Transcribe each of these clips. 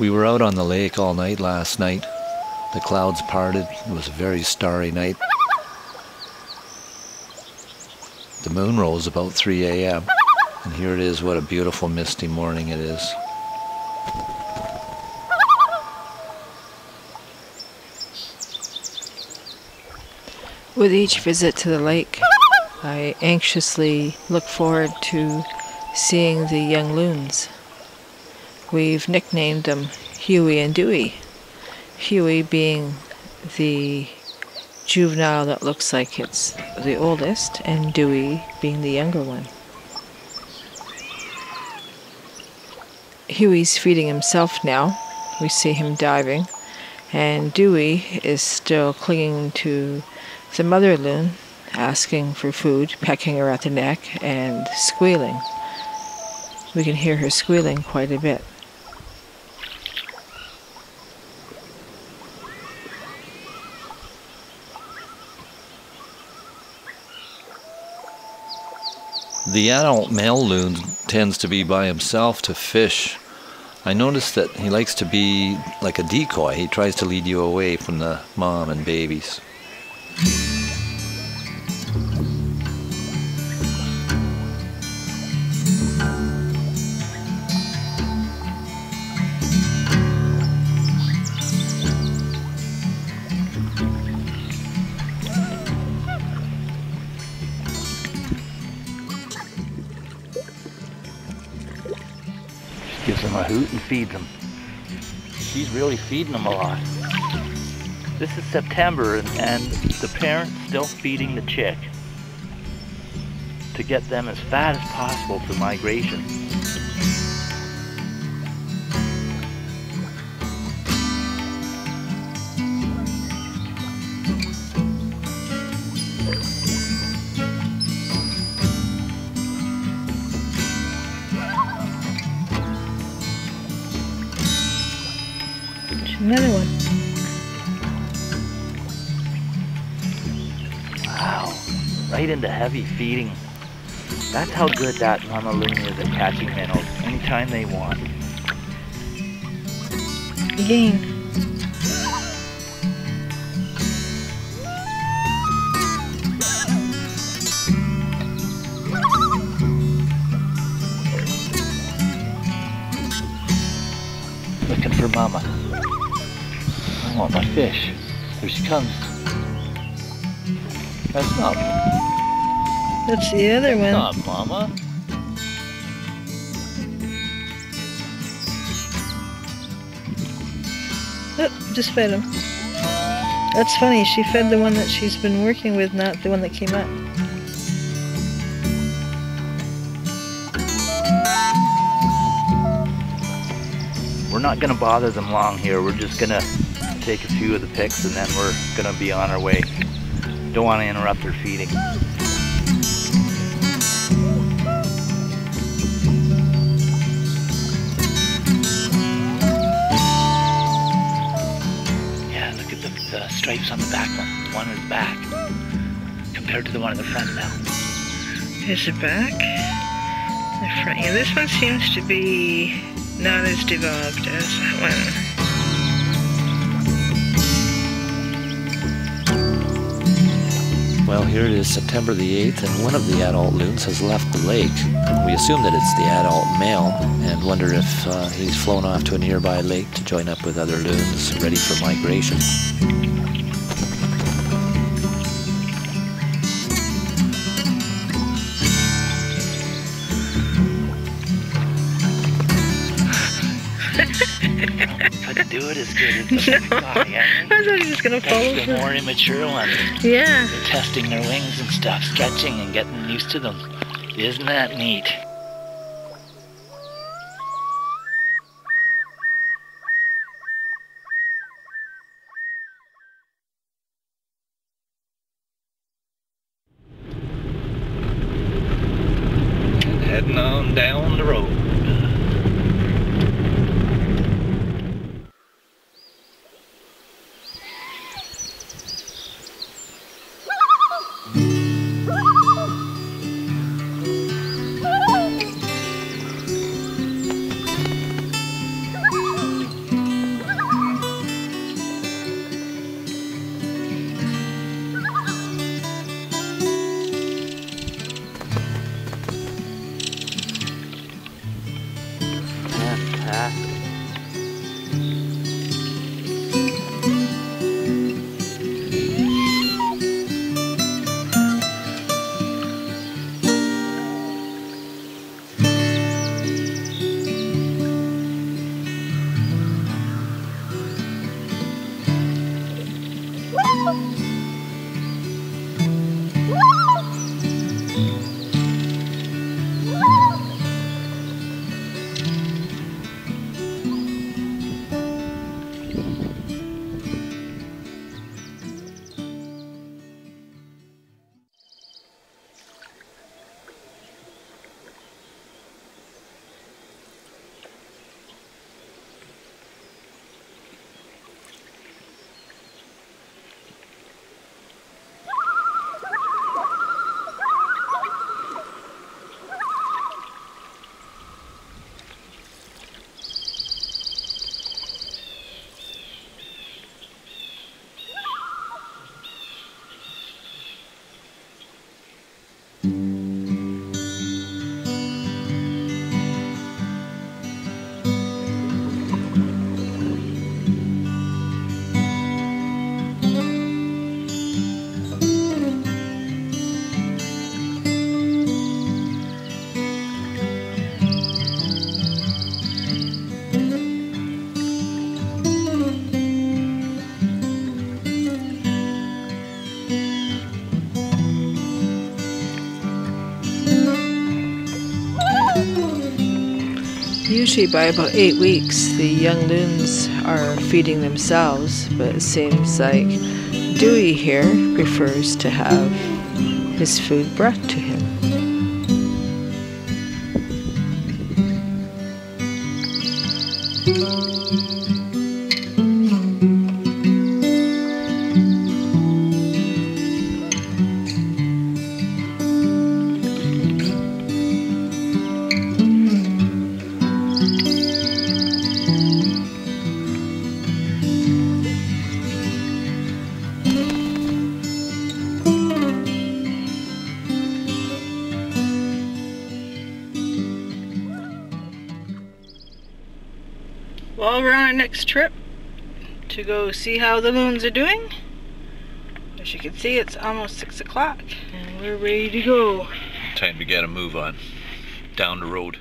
We were out on the lake all night last night. The clouds parted. It was a very starry night. The moon rose about 3 a.m. And here it is, what a beautiful misty morning it is. With each visit to the lake, I anxiously look forward to seeing the young loons. We've nicknamed them Huey and Dewey. Huey being the juvenile that looks like it's the oldest, and Dewey being the younger one. Huey's feeding himself now. We see him diving, and Dewey is still clinging to the mother loon, asking for food, pecking her at the neck, and squealing. We can hear her squealing quite a bit. The adult male loon tends to be by himself to fish. I noticed that he likes to be like a decoy. He tries to lead you away from the mom and babies. Gives them a hoot and feeds them. She's really feeding them a lot. This is September and, and the parent's still feeding the chick to get them as fat as possible for migration. Another one. Wow, right into heavy feeding. That's how good that mama loon is at catching minnows anytime they want. Again. Looking for mama. I want my fish. Here she comes. That's not, That's the other one. not mama. Oh, just fed him. That's funny. She fed the one that she's been working with, not the one that came up. We're not gonna bother them long here. We're just gonna take a few of the pics and then we're gonna be on our way. Don't want to interrupt their feeding. Yeah, look at the, the stripes on the back one. The one in the back compared to the one in the front now. Is it back? The front. Yeah, this one seems to be not as developed as that one. Well, here it is September the 8th, and one of the adult loons has left the lake. We assume that it's the adult male and wonder if uh, he's flown off to a nearby lake to join up with other loons ready for migration. Couldn't do it as good as the guy, I thought he was gonna That's follow the more immature ones. Yeah. They're testing their wings and stuff, stretching and getting used to them. Isn't that neat? Heading on down the road. Usually by about eight weeks, the young loons are feeding themselves, but it seems like Dewey here prefers to have his food brought to next trip to go see how the loons are doing. As you can see, it's almost 6 o'clock and we're ready to go. Time to get a move on. Down the road.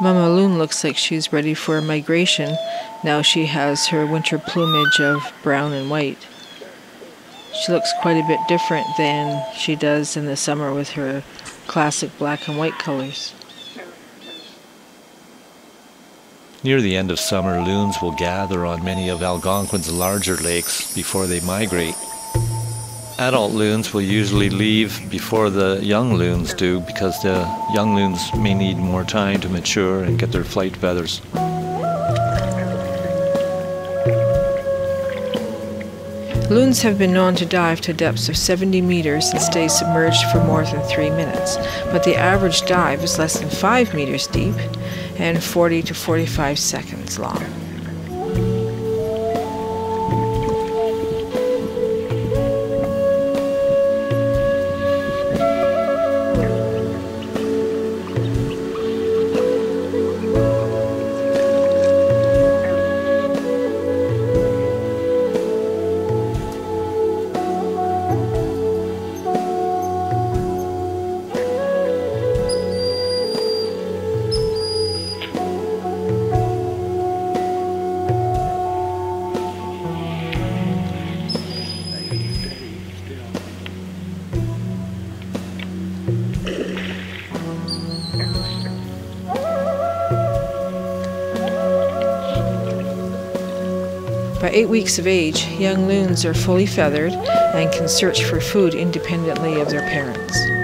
Mama Loon looks like she's ready for a migration. Now she has her winter plumage of brown and white. She looks quite a bit different than she does in the summer with her classic black and white colors. Near the end of summer, loons will gather on many of Algonquin's larger lakes before they migrate. Adult loons will usually leave before the young loons do because the young loons may need more time to mature and get their flight feathers. Loons have been known to dive to depths of 70 meters and stay submerged for more than three minutes, but the average dive is less than 5 meters deep and 40 to 45 seconds long. Eight weeks of age, young loons are fully feathered and can search for food independently of their parents.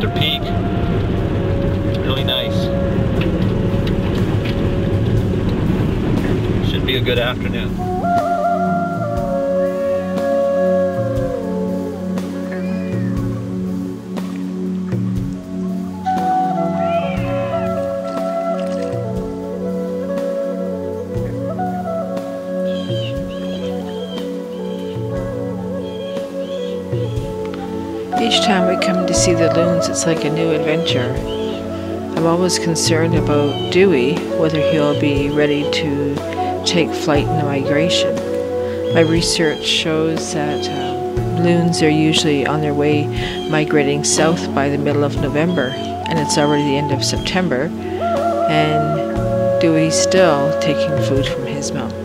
Their peak. Really nice. Should be a good afternoon. Each time we come to see the loons, it's like a new adventure. I'm always concerned about Dewey, whether he'll be ready to take flight in the migration. My research shows that um, loons are usually on their way migrating south by the middle of November, and it's already the end of September, and Dewey's still taking food from his mouth.